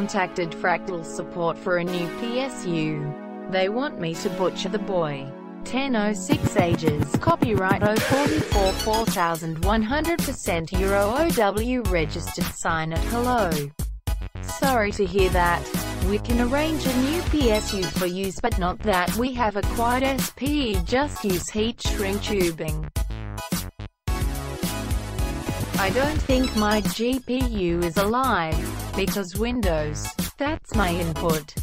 contacted Fractal support for a new PSU. They want me to butcher the boy. 1006 ages, copyright 044 4100% Euro OW registered sign it hello. Sorry to hear that. We can arrange a new PSU for use but not that we have acquired SPE just use heat shrink tubing. I don't think my GPU is alive, because Windows, that's my input.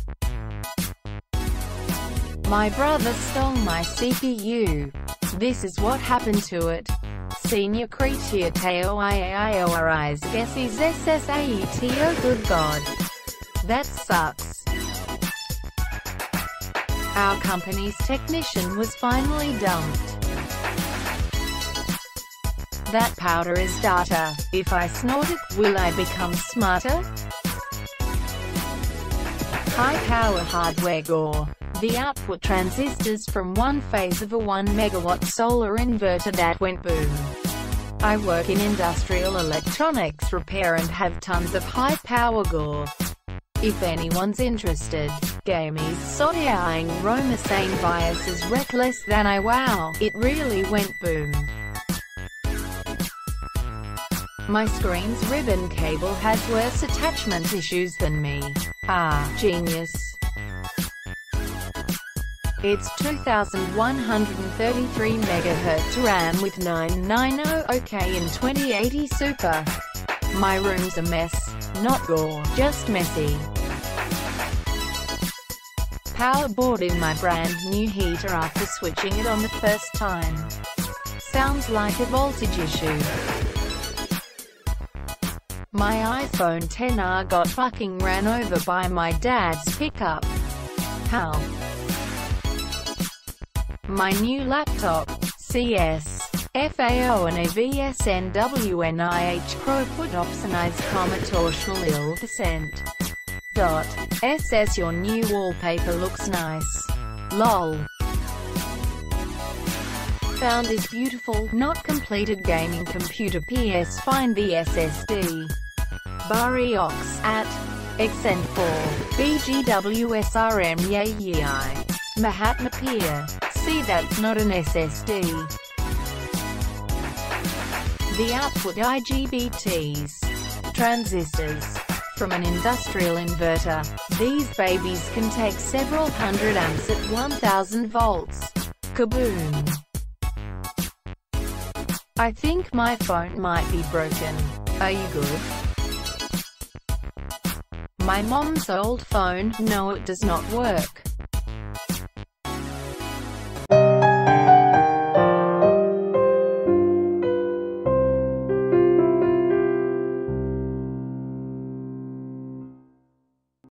My brother stole my CPU. This is what happened to it. Senior creature Teo Iaiori's Guesses SSAETO good god. That sucks. Our company's technician was finally dumped. That powder is data. If I snort it, will I become smarter? High power hardware gore. The output transistors from one phase of a 1 megawatt solar inverter that went boom. I work in industrial electronics repair and have tons of high power gore. If anyone's interested, Gamies Sodiaing Roma same bias is reckless than I wow, it really went boom. My screen's ribbon cable has worse attachment issues than me. Ah, genius. It's 2133 MHz RAM with 9900K and 2080 Super. My room's a mess, not gore, just messy. Power board in my brand new heater after switching it on the first time. Sounds like a voltage issue. My iPhone 10R got fucking ran over by my dad's pickup. How? My new laptop, CS, FAO and AVSNWNIH Pro put opsonized comma torsional ill percent. Dot. SS your new wallpaper looks nice. LOL. Found this beautiful, not completed gaming computer PS find the SSD. Barriox, at XN4, BGWSRM Yai, Mahatma Pier. See that's not an SSD. The output IGBTs. Transistors. From an industrial inverter, these babies can take several hundred amps at 1000 volts. Kaboom! I think my phone might be broken. Are you good? My mom's old phone, no it does not work.